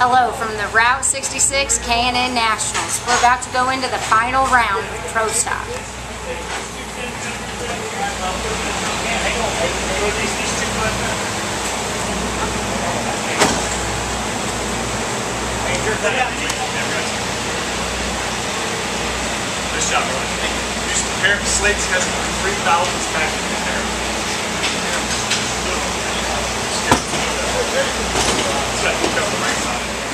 Hello from the Route 66 K&N Nationals. We're about to go into the final round of Pro Stock. Nice job, everyone. Use compare slates has three thousands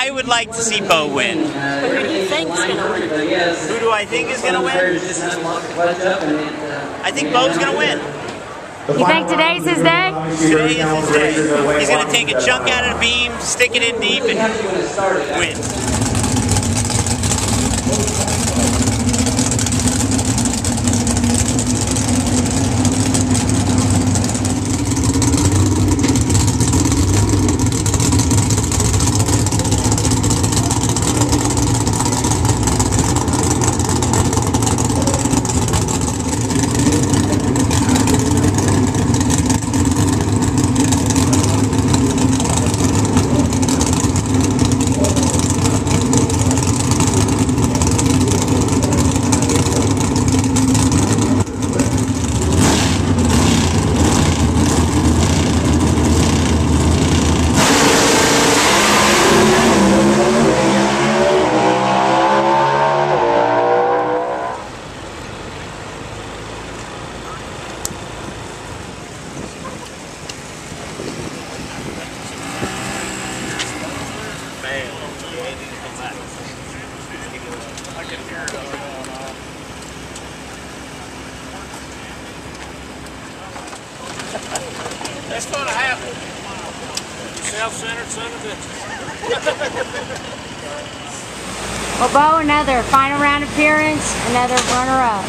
I would like to see Bo win. Who do you think's going to win? Who do I think is going to win? I think Bo's going to win. You think today's his day? Today is his day. He's going to take a chunk out of the beam, stick it in deep, and win. That's gonna happen. Self-centered son of a bitch. Well, Bo, another final round appearance, another runner-up.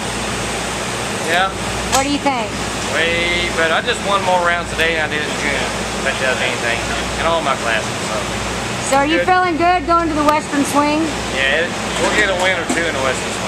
Yeah, What do you think? way, but I just won more rounds today than I did in June. If that does anything in all my classes. So So are you Good. feeling good going to the Western Swing? yeah, it, we'll get a win or two in the Western